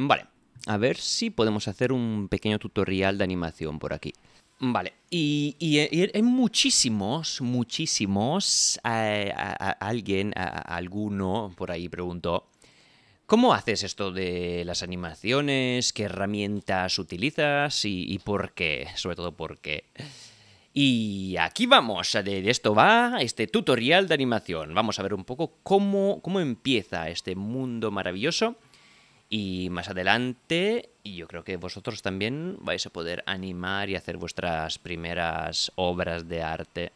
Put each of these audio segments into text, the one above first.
Vale, a ver si podemos hacer un pequeño tutorial de animación por aquí. Vale, y, y- y hay muchísimos, muchísimos, eh, alguien, alguno por ahí preguntó, ¿cómo haces esto de las animaciones? ¿Qué herramientas utilizas? ¿Y, y por qué? Sobre todo por qué. Y aquí vamos, de de esto va este tutorial de animación. Vamos a ver un poco cómo, cómo empieza este mundo maravilloso. Y más adelante, y yo creo que vosotros también vais a poder animar y hacer vuestras primeras obras de arte.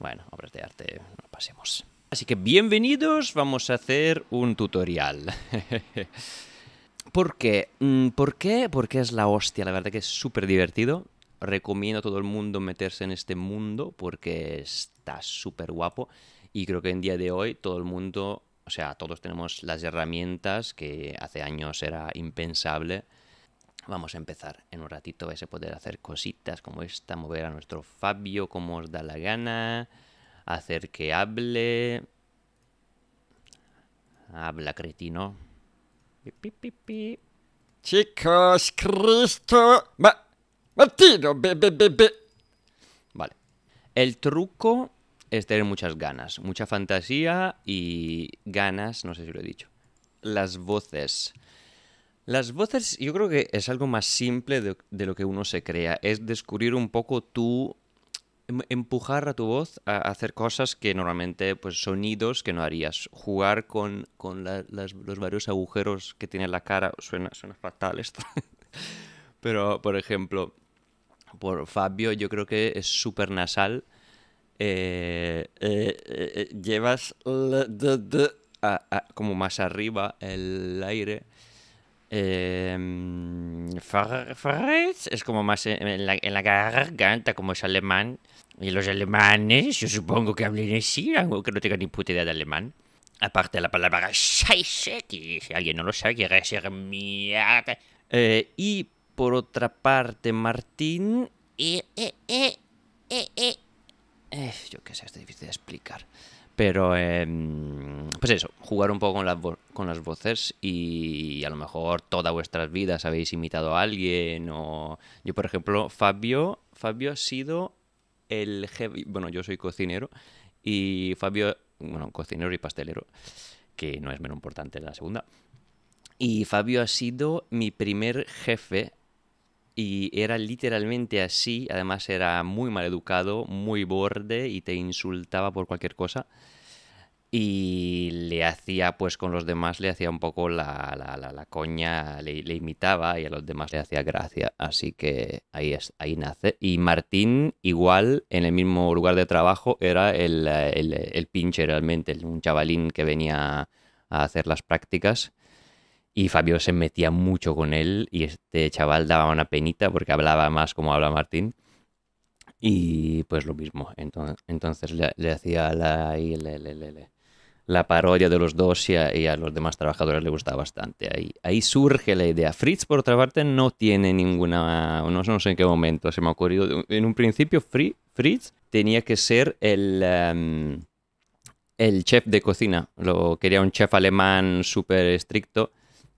Bueno, obras de arte, no pasemos. Así que bienvenidos, vamos a hacer un tutorial. ¿Por qué? Mm, ¿Por qué? Porque es la hostia, la verdad que es súper divertido. Recomiendo a todo el mundo meterse en este mundo porque está súper guapo. Y creo que en día de hoy todo el mundo, o sea, todos tenemos las herramientas que hace años era impensable. Vamos a empezar. En un ratito vais a poder hacer cositas como esta, mover a nuestro Fabio como os da la gana, hacer que hable. Habla, cretino. Pi, pi. Chicos, Cristo. Ma... Martino, be, be. Vale. El truco es tener muchas ganas, mucha fantasía y ganas, no sé si lo he dicho. Las voces. Las voces yo creo que es algo más simple de, lo que uno se crea. Es descubrir un poco tú, em- empujar a tu voz a hacer cosas que normalmente, pues sonidos que no harías. Jugar con, con los varios agujeros que tiene la cara. Suena, suena fatal esto. Pero, por ejemplo, por Fabio yo creo que es súper nasal. Eh, eh, eh, eh, llevas como más arriba el aire. Farres es como más en la, garganta, como es alemán. Y los alemanes, yo supongo que hablen así, aunque no tengan ni puta idea de alemán. Aparte de la palabra Scheiße, que si alguien no lo sabe, quiere decir mierda. Y por otra parte, Martín. eh, eh, eh, yo qué sé, es difícil de explicar. Pero, em, pues eso, jugar un poco con las, con las voces y a lo mejor toda vuestras vidas habéis imitado a alguien o... Yo, por ejemplo, Fabio, Fabio ha sido el jefe... Bueno, yo soy cocinero y Fabio, bueno, cocinero y pastelero, que no es menos importante la segunda. Y Fabio ha sido mi primer jefe y era literalmente así, además era muy mal educado, muy borde y te insultaba por cualquier cosa. Y le hacía, pues con los demás le hacía un poco la, la, la, coña, le, imitaba y a los demás le hacía gracia. Así que ahí, es, ahí nace. Y Martín, igual, en el mismo lugar de trabajo, era el, el, el pinche realmente, un chavalín que venía a hacer las prácticas. Y Fabio se metía mucho con él y este chaval daba una penita porque hablaba más como habla Martín. Y pues lo mismo. Entonces, le, hacía la, la parodia de los dos y a, los demás trabajadores le gustaba bastante. Ahí, ahí surge la idea. Fritz, por otra parte, no tiene ninguna... No, sé- no sé en qué momento se me ha ocurrido. En un principio, Fri- Fritz tenía que ser el... em, el chef de cocina. Lo quería un chef alemán súper estricto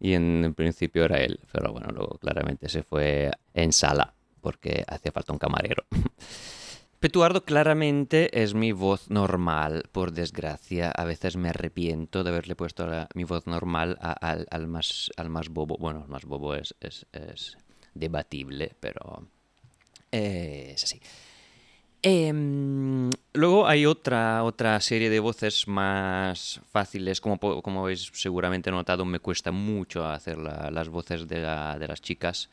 y en principio era él. Pero bueno, luego claramente se fue en sala porque hacía falta un camarero. Petuardo claramente es mi voz normal, por desgracia. A veces me arrepiento de haberle puesto la- mi voz normal a- al, al más, al más bobo. Bueno, el más bobo es, es, es debatible, pero eh, es así. Em, luego hay otra, otra serie de voces más fáciles, como, como habéis seguramente notado, me cuesta mucho hacer la- las voces de, la- de las chicas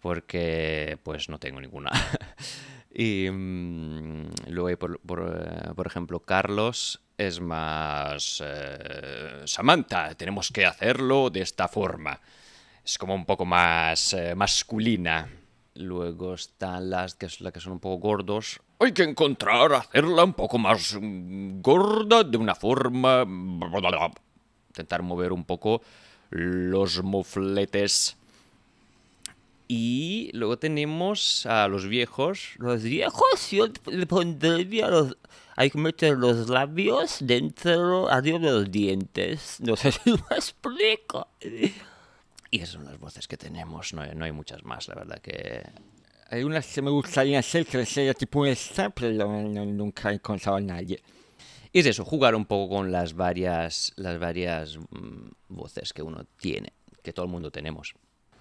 porque pues no tengo ninguna. y mm, luego hay por, por, eh, por ejemplo Carlos es más eh, Samantha, tenemos que hacerlo de esta forma. Es como un poco más eh, masculina. Luego están las que, las que son un poco gordos. Hay que encontrar, hacerla un poco más mm, gorda de una forma... Intentar mover un poco los mofletes. Y luego tenemos a los viejos. Los viejos yo le pondría los... Hay que meter los labios dentro, arriba de los dientes. No sé si me explico. Y esas son las voces que tenemos, no hay, no hay muchas más, la verdad que... Hay unas que me gustaría hacer que sería tipo esta, pero no- nunca he encontrado a nadie. Y es eso, jugar un poco con las varias, las varias mm, voces que uno tiene, que todo el mundo tenemos.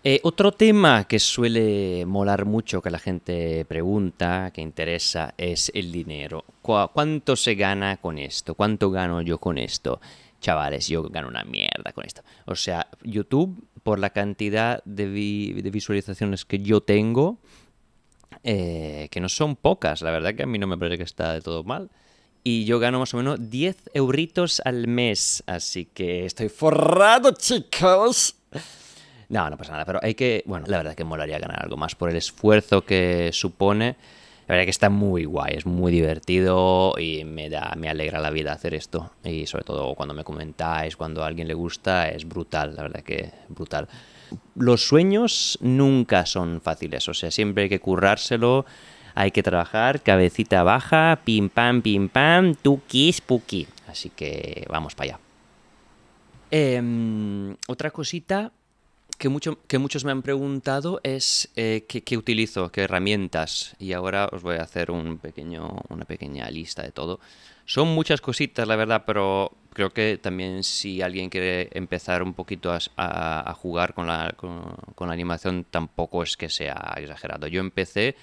Eh, otro tema que suele molar mucho, que la gente pregunta, que interesa, es el dinero. ¿Cu- ¿Cuánto se gana con esto? ¿Cuánto gano yo con esto? Chavales, yo gano una mierda con esto. O sea, YouTube, por la cantidad de, de visualizaciones que yo tengo, eh, que no son pocas, la verdad que a mí no me parece que está de todo mal. Y yo gano más o menos 10 euritos al mes, así que estoy Forrado, chicos. no, no pasa nada, pero hay que, bueno, la verdad que molaría ganar algo más por el esfuerzo que supone. La verdad que está muy guay, es muy divertido y me da, me alegra la vida hacer esto. Y sobre todo cuando me comentáis, cuando a alguien le gusta, es brutal, la verdad que brutal. Los sueños nunca son fáciles, o sea, siempre hay que currárselo, hay que trabajar, cabecita baja, pim pam, pim pam, tuquis, puki. Así que vamos para allá. Em, otra cosita que, mucho, que muchos me han preguntado es eh, qué, utilizo, qué herramientas. Y ahora os voy a hacer un pequeño, una pequeña lista de todo. Son muchas cositas, la verdad, pero creo que también si alguien quiere empezar un poquito a, jugar con la, con, la animación, tampoco es que sea exagerado. Yo empecé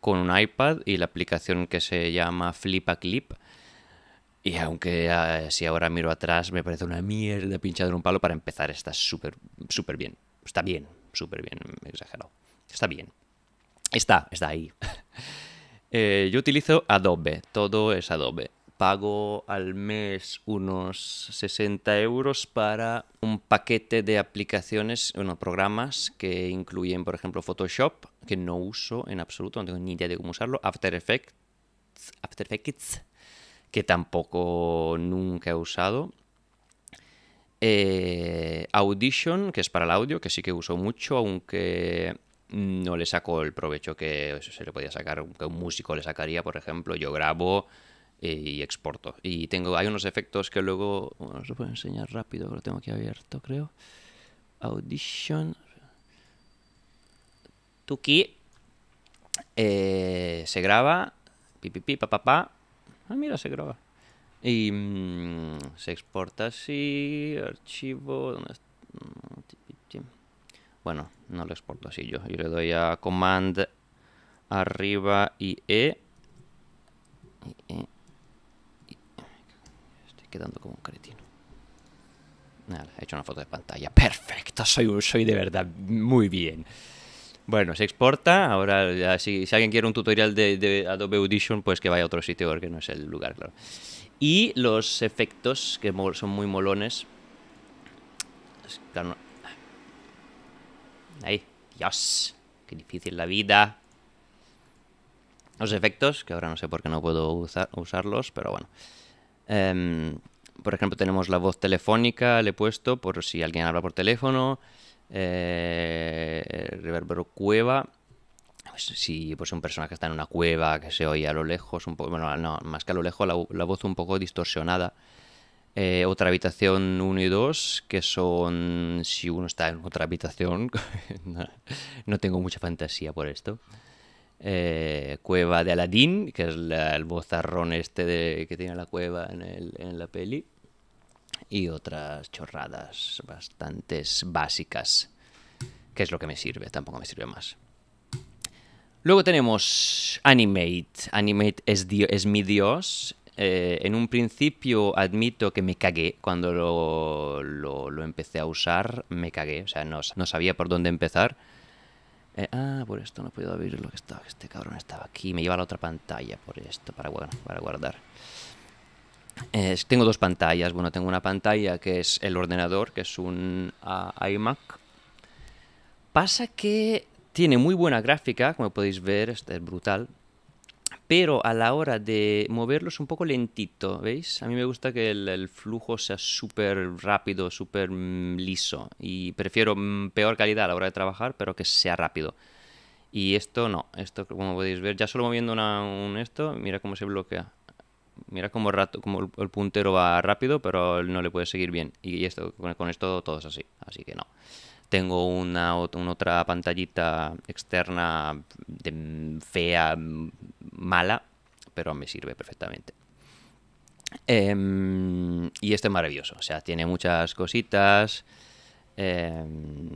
con un iPad y la aplicación que se llama Flipa Clip. Y aunque eh, si ahora miro atrás me parece una mierda pinchado en un palo, para empezar está súper súper bien. Está bien, súper bien, exagerado. Está bien. Está, está ahí. Eh, yo utilizo Adobe, todo es Adobe. Pago al mes unos 60 euros para un paquete de aplicaciones, bueno, programas que incluyen, por ejemplo, Photoshop, que no uso en absoluto, no tengo ni idea de cómo usarlo, After Effects, After Effects que tampoco nunca he usado. Eh, Audition, que es para el audio, que sí que uso mucho, aunque no le saco el provecho que se le podía sacar, que un músico le sacaría, por ejemplo. Yo grabo eh, y exporto. Y tengo, hay unos efectos que luego, bueno, os puedo enseñar rápido, lo tengo aquí abierto, creo. Audition. Tuki. Eh, se graba. Pi, pi, pi, pa, pa, pa. Ah, mira, se graba. Y mm, se exporta así. Archivo. Mm. Bueno, no lo exporto así yo. Yo le doy a Command arriba y E. E. Estoy quedando como un cretino. Nada, he hecho una foto de pantalla. Perfecto, soy, soy de verdad muy bien. Bueno, se exporta. Ahora, si, si alguien quiere un tutorial de Adobe Audition, pues que vaya a otro sitio porque no es el lugar, claro. Y los efectos, que son muy molones. Ahí, Dios, qué difícil la vida. Los efectos, que ahora no sé por qué no puedo usar- usarlos, pero bueno. Em, por ejemplo, tenemos la voz telefónica, le he puesto por si alguien habla por teléfono. Eh, reverbero cueva. Pues si pues un personaje está en una cueva que se oye a lo lejos, un poco, bueno, no, más que a lo lejos, la, la voz un poco distorsionada. Eh, otra habitación 1 y 2, que son si uno está en otra habitación. no, tengo mucha fantasía por esto. Eh, cueva de Aladdin, que es la- el bozarrón este de- que tiene la cueva en, el- en la peli. Y otras chorradas bastantes básicas, que es lo que me sirve, tampoco me sirve más. Luego tenemos Animate. Animate es, es mi dios. Eh, en un principio admito que me cagué cuando lo, lo- empecé a usar. Me cagué, o sea, no, no sabía por dónde empezar. Eh, ah, por esto no he podido abrir lo que estaba. Este cabrón estaba aquí. Me lleva a la otra pantalla por esto, para guardar. Eh, tengo dos pantallas. Bueno, tengo una pantalla que es el ordenador, que es un ah, iMac. Pasa que tiene muy buena gráfica, como podéis ver, este es brutal. Pero a la hora de moverlo es un poco lentito, ¿veis? A mí me gusta que el, flujo sea súper rápido, súper mm, liso. Y prefiero mm, peor calidad a la hora de trabajar, pero que sea rápido. Y esto no, esto como podéis ver, ya solo moviendo un esto, mira cómo se bloquea. Mira cómo, el puntero va rápido, pero no le puede seguir bien. Y esto con, con esto todo es así, así que no. Tengo una, ot- una otra pantallita externa de, fea, mala, pero me sirve perfectamente. Em, y este es maravilloso, o sea, tiene muchas cositas, em,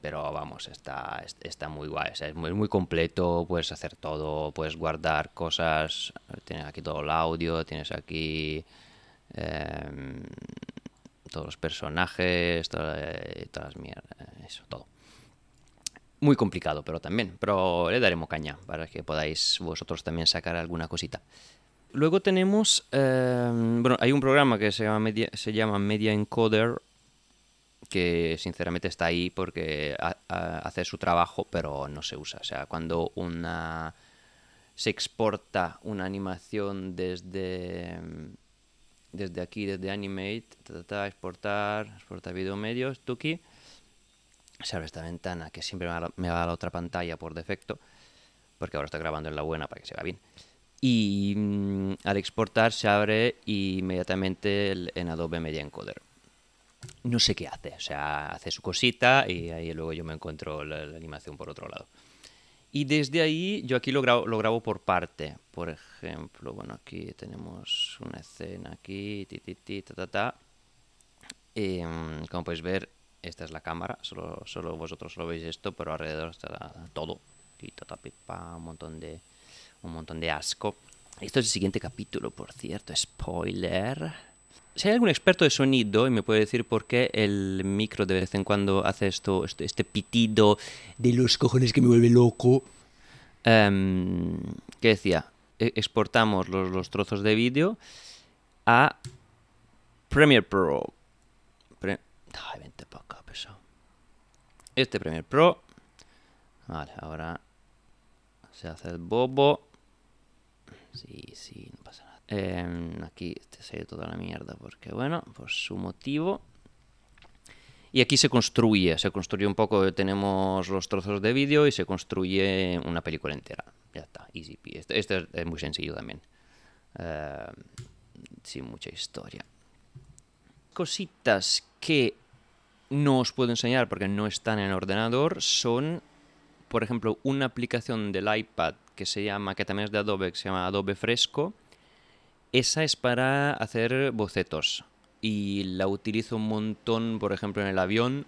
pero vamos, está, es- está muy guay, es muy, muy completo, puedes hacer todo, puedes guardar cosas, tienes aquí todo el audio, tienes aquí em, todos los personajes, eh, todas las mierdas, eso, todo. Muy complicado, pero también, pero le daremos caña para que podáis vosotros también sacar alguna cosita. Luego tenemos, eh, bueno, hay un programa que se llama Media, se llama Media Encoder, que sinceramente está ahí porque ha- ha- hace su trabajo, pero no se usa. O sea, cuando una se exporta una animación desde desde aquí, desde Animate, ta, ta, ta, exportar, exportar video medios, Tuki, se abre esta ventana que siempre me va, me va a la otra pantalla por defecto, porque ahora estoy grabando en la buena para que se vea bien. Y mm, al exportar se abre inmediatamente el- en Adobe Media Encoder. No sé qué hace, o sea, hace su cosita y ahí luego yo me encuentro la animación por otro lado. Y desde ahí yo aquí lo grabo, lo grabo por parte. Por ejemplo, bueno, aquí tenemos una escena aquí, ti, ti, ti, ta, ta, ta. Mm, como podéis ver, esta es la cámara, solo, solo vosotros solo veis esto, pero alrededor está todo. Y ta, ta, pi, pa, un montón de un montón de asco. Esto es el siguiente capítulo, por cierto, spoiler. Si hay algún experto de sonido y me puede decir por qué el micro de vez en cuando hace esto, este, este pitido de los cojones que me vuelve loco. Em, ¿Qué decía? E- exportamos los, los trozos de vídeo a Premiere Pro. Pre- Ay, vente para acá, pesado. Este Premiere Pro. Vale, ahora se hace el bobo. Sí, sí, no pasa nada. Em, aquí este se ha ido toda la mierda porque, bueno, por su motivo. Y aquí se construye, se construye un poco, tenemos los trozos de vídeo y se construye una película entera. Ya está, easy peasy. Este, este es, muy sencillo también. Em, sin mucha historia. Cositas que no os puedo enseñar porque no están en el ordenador son, por ejemplo, una aplicación del iPad que se llama, que también es de Adobe, que se llama Adobe Fresco. Esa es para hacer bocetos y la utilizo un montón, por ejemplo, en el avión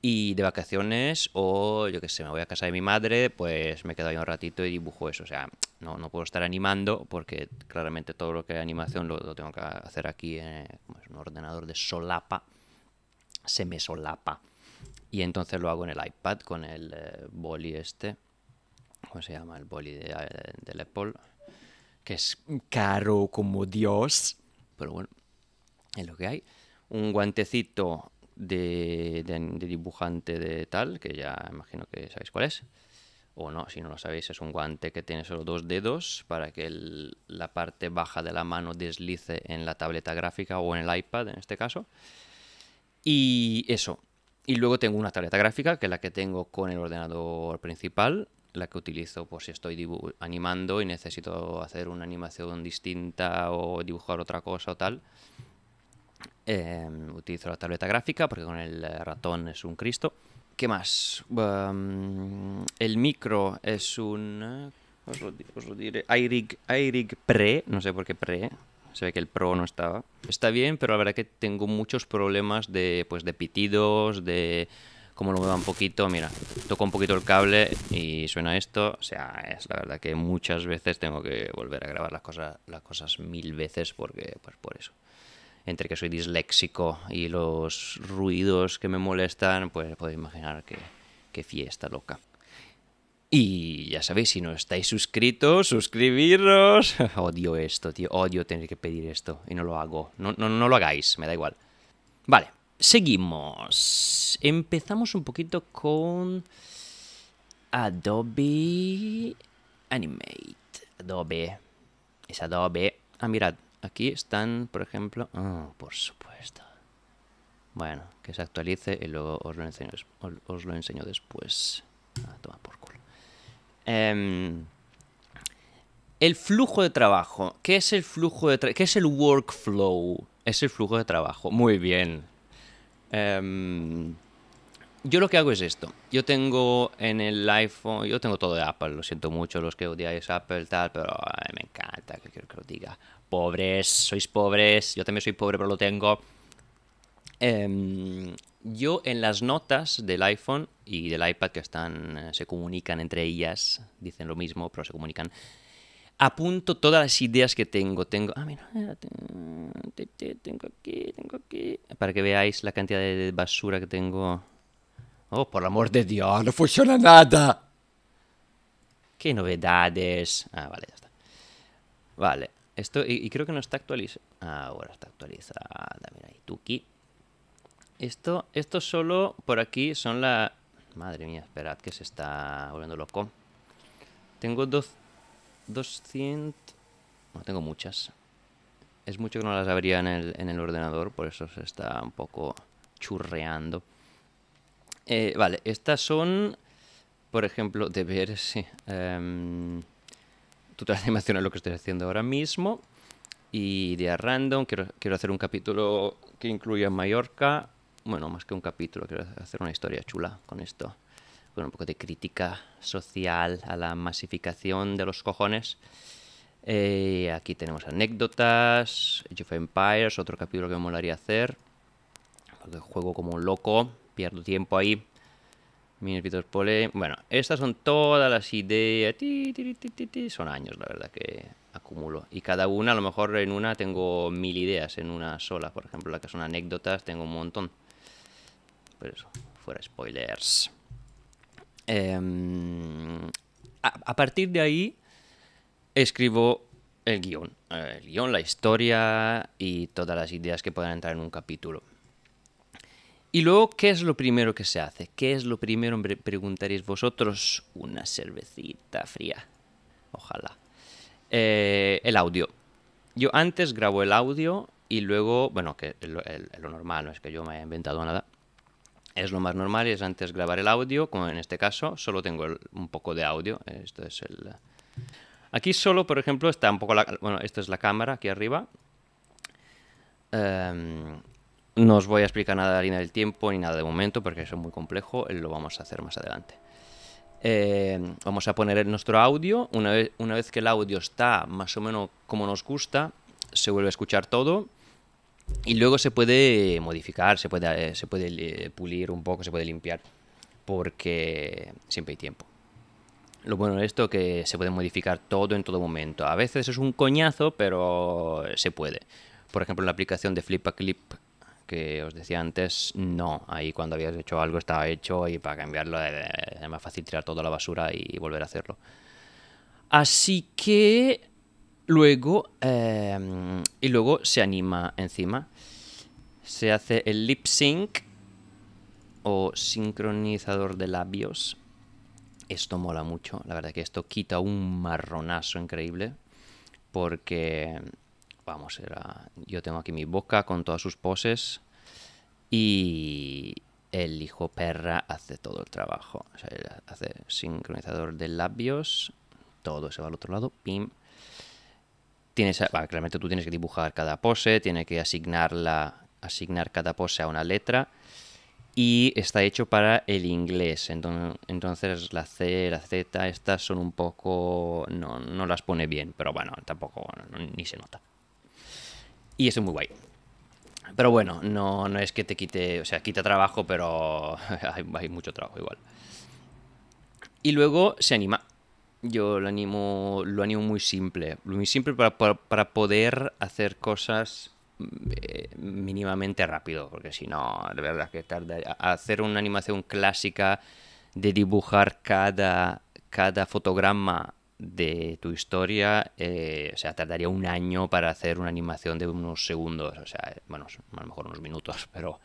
y de vacaciones o yo que sé, me voy a casa de mi madre, pues me quedo ahí un ratito y dibujo eso. O sea, no, no puedo estar animando porque claramente todo lo que es animación lo, tengo que hacer aquí, eh, como es un ordenador de solapa, se me solapa. Y entonces lo hago en el iPad con el eh, boli este. ¿Cómo se llama? El boli de, eh, del Apple. Que es caro como Dios. Pero bueno, es lo que hay. Un guantecito de, de- dibujante de tal, que ya imagino que sabéis cuál es. O no, si no lo sabéis, es un guante que tiene solo dos dedos para que la parte baja de la mano deslice en la tableta gráfica o en el iPad en este caso. Y eso. Y luego tengo una tableta gráfica, que es la que tengo con el ordenador principal, la que utilizo por si estoy animando y necesito hacer una animación distinta o dibujar otra cosa o tal. Eh, utilizo la tableta gráfica porque con el eh, ratón es un Cristo. ¿Qué más? Um, el micro es un... eh, Os lo, os lo diré. iRig, iRig Pre, no sé por qué Pre. Se ve que el Pro no estaba. Está bien, pero la verdad que tengo muchos problemas de, pues, de pitidos, de cómo lo mueva un poquito. Mira, toco un poquito el cable y suena esto. O sea, es la verdad que muchas veces tengo que volver a grabar las cosas, las cosas mil veces porque, pues por eso entre que soy disléxico y los ruidos que me molestan, pues podéis imaginar que, qué fiesta loca. Y ya sabéis, si no estáis suscritos, suscribiros. Odio esto, tío. Odio tener que pedir esto. Y no lo hago. No, no, no lo hagáis, me da igual. Vale, seguimos. Empezamos un poquito con Adobe Animate. Adobe. Es Adobe. Ah, mirad, aquí están, por ejemplo. Ah, por supuesto. Bueno, que se actualice y luego os lo enseño, os lo enseño después. Ah, toma por culo. Em, el flujo de trabajo. ¿Qué es el flujo de trabajo? ¿Qué es el workflow? Es el flujo de trabajo. Muy bien. Em, yo lo que hago es esto. Yo tengo en el iPhone, yo tengo todo de Apple, lo siento mucho los que odiáis Apple tal, pero me encanta que quiero que lo diga. Pobres, sois pobres, yo también soy pobre, pero lo tengo. Em, yo en las notas del iPhone y del iPad que están, eh, se comunican entre ellas, dicen lo mismo, pero se comunican. Apunto todas las ideas que tengo. Tengo, ah, mira, te- tengo aquí, tengo aquí, para que veáis la cantidad de basura que tengo. Oh, por el amor de Dios, no funciona nada. qué novedades. Ah, vale, ya está. Vale, esto, y, y creo que no está actualizado. Ahora está actualizada, mira, y aquí. Esto, esto solo por aquí son la... Madre mía, esperad que se está volviendo loco. Tengo dos... 200... No, tengo muchas. Es mucho que no las abría en el, en el ordenador, por eso se está un poco churreando. Eh, vale, estas son, por ejemplo, deberes, sí. em, tutorial lo que estoy haciendo ahora mismo. Y idea random, quiero, quiero hacer un capítulo que incluya Mallorca. Bueno, más que un capítulo, quiero hacer una historia chula con esto. Con un poco de crítica social a la masificación de los cojones. Eh, aquí tenemos anécdotas, Age of Empires, otro capítulo que me molaría hacer. Juego como un loco, pierdo tiempo ahí. Mini Vitor Pole. Bueno, estas son todas las ideas. Son años, la verdad, que acumulo. Y cada una, a lo mejor en una tengo mil ideas, en una sola. Por ejemplo, la que son anécdotas, tengo un montón. Pero eso, fuera spoilers. Em, a, partir de ahí, escribo el guion. El la historia y todas las ideas que puedan entrar en un capítulo. Y luego, ¿qué es lo primero que se hace? ¿Qué es lo primero, me preguntaréis vosotros? Una cervecita fría. Ojalá. Eh, el audio. Yo antes grabo el audio y luego, bueno, que lo normal, no es que yo me haya inventado nada. Es lo más normal, es antes grabar el audio, como en este caso, solo tengo un poco de audio. Esto es el... Aquí solo, por ejemplo, está un poco la... Bueno, esta es la cámara aquí arriba. Em, no os voy a explicar nada de la línea del tiempo ni nada de momento porque eso es muy complejo, eh, lo vamos a hacer más adelante. Eh, vamos a poner nuestro audio, una vez, una vez que el audio está más o menos como nos gusta, se vuelve a escuchar todo y luego se puede modificar, se puede, eh, se puede eh, pulir un poco, se puede limpiar porque siempre hay tiempo. Lo bueno de esto es que se puede modificar todo en todo momento. A veces es un coñazo, pero se puede. Por ejemplo, la aplicación de Flip a Clip que os decía antes, no. Ahí cuando habías hecho algo estaba hecho y para cambiarlo eh, es más fácil tirar toda la basura y volver a hacerlo. Así que luego eh, y luego se anima encima. Se hace el lip sync o sincronizador de labios. Esto mola mucho, la verdad que esto quita un marronazo increíble porque vamos, era yo tengo aquí mi boca con todas sus poses y el hijo perra hace todo el trabajo, o sea, hace sincronizador de labios, todo se va al otro lado, pim. Tienes, claramente tú tienes que dibujar cada pose, tiene que asignarla, asignar cada pose a una letra y está hecho para el inglés. Entonces, la C, la Z, estas son un poco... No, no las pone bien, pero bueno, tampoco ni se nota. Y eso es muy guay. Pero bueno, no, no es que te quite, o sea, quita trabajo, pero hay mucho trabajo igual. Y luego se anima. Yo lo animo, lo animo muy simple. Muy simple para, para- poder hacer cosas eh, mínimamente rápido. Porque si no, de verdad que tarda. Hacer una animación clásica de dibujar cada, cada fotograma de tu historia, eh, o sea, tardaría un año para hacer una animación de unos segundos. O sea, bueno, a lo mejor unos minutos, pero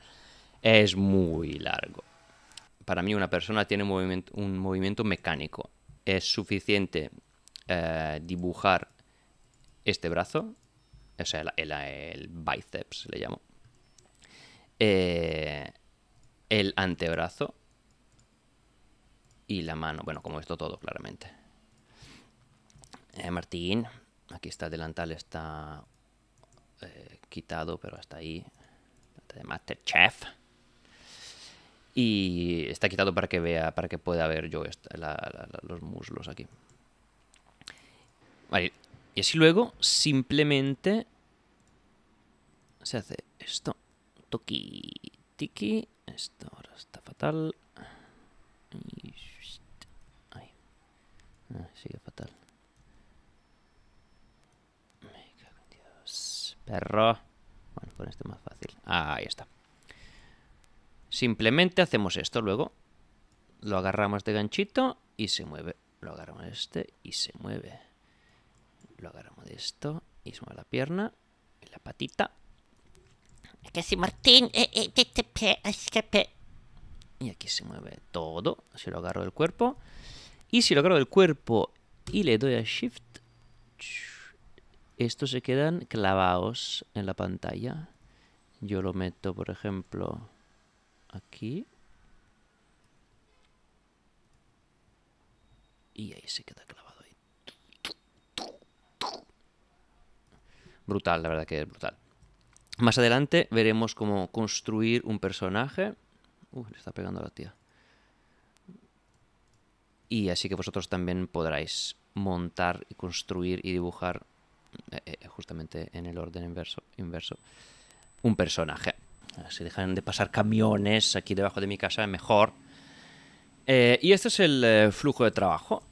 es muy largo para mí una persona tiene un movimiento, un movimiento mecánico. Es suficiente eh, dibujar este brazo, o sea, el, el- bíceps le llamo, eh, el antebrazo y la mano. Bueno, como esto todo, claramente. Eh, Martín, aquí está el delantal, está quitado, pero hasta ahí. De Masterchef. Y está quitado para que vea, para que pueda ver yo los muslos aquí. Vale, y así luego simplemente se hace esto. Toki, tiki. Esto ahora está fatal. Ay. Ah, sigue fatal. Me cago en Dios. Perro. Bueno, pon este más fácil. Ah, ahí está. Simplemente hacemos esto luego. Lo agarramos de ganchito y se mueve. Lo agarramos de este y se mueve. Lo agarramos de esto y se mueve la pierna y la patita. Que si Martín, eh, eh, te, te, pe, escape. Y aquí se mueve todo. Si lo agarro del cuerpo. Y si lo agarro del cuerpo y le doy a Shift, estos se quedan clavados en la pantalla. Yo lo meto, por ejemplo, aquí. Y ahí se queda clavado ahí. Brutal, la verdad que es brutal. Más adelante veremos cómo construir un personaje. Uh, le está pegando a la tía. Y así que vosotros también podráis montar y construir y dibujar eh, eh, justamente en el orden inverso, inverso un personaje. Si dejan de pasar camiones aquí debajo de mi casa, mejor. Eh, y este es el eh, flujo de trabajo.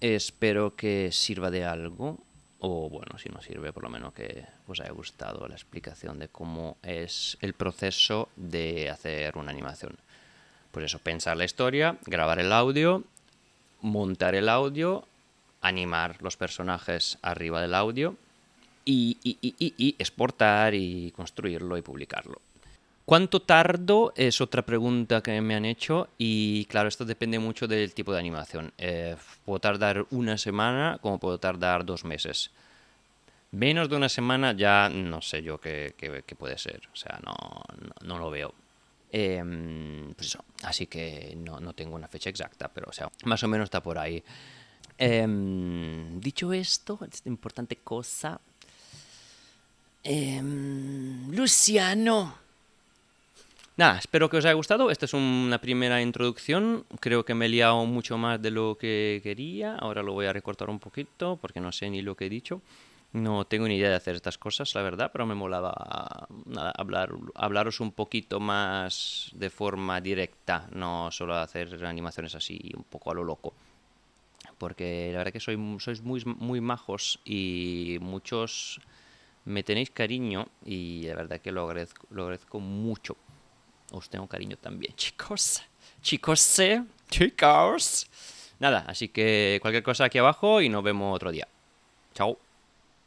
Espero que sirva de algo. O bueno, si no sirve, por lo menos que os haya gustado la explicación de cómo es el proceso de hacer una animación. Pues eso, pensar la historia, grabar el audio, montar el audio, animar los personajes arriba del audio y, y- exportar y construirlo y publicarlo. ¿Cuánto tardo? Es otra pregunta que me han hecho y claro, esto depende mucho del tipo de animación. Eh, puedo tardar una semana como puedo tardar dos meses. Menos de una semana ya no sé yo qué, puede ser. O sea, no, no, no lo veo. Em, pues eso. Así que no, no tengo una fecha exacta, pero o sea, más o menos está por ahí. Em, dicho esto, esta importante cosa. Em, Luciano. Nada, espero que os haya gustado. Esta es una primera introducción. Creo que me he liado mucho más de lo que quería. Ahora lo voy a recortar un poquito porque no sé ni lo que he dicho. No tengo ni idea de hacer estas cosas, la verdad, pero me molaba nada, hablar, hablaros un poquito más de forma directa, no solo hacer animaciones así un poco a lo loco. Porque la verdad que soy, sois muy, muy majos y muchos me tenéis cariño y la verdad que lo agradezco, lo agradezco mucho. Os tengo cariño también, chicos. Chicos, ¿eh? chicos. Nada, así que cualquier cosa aquí abajo y nos vemos otro día. Chao.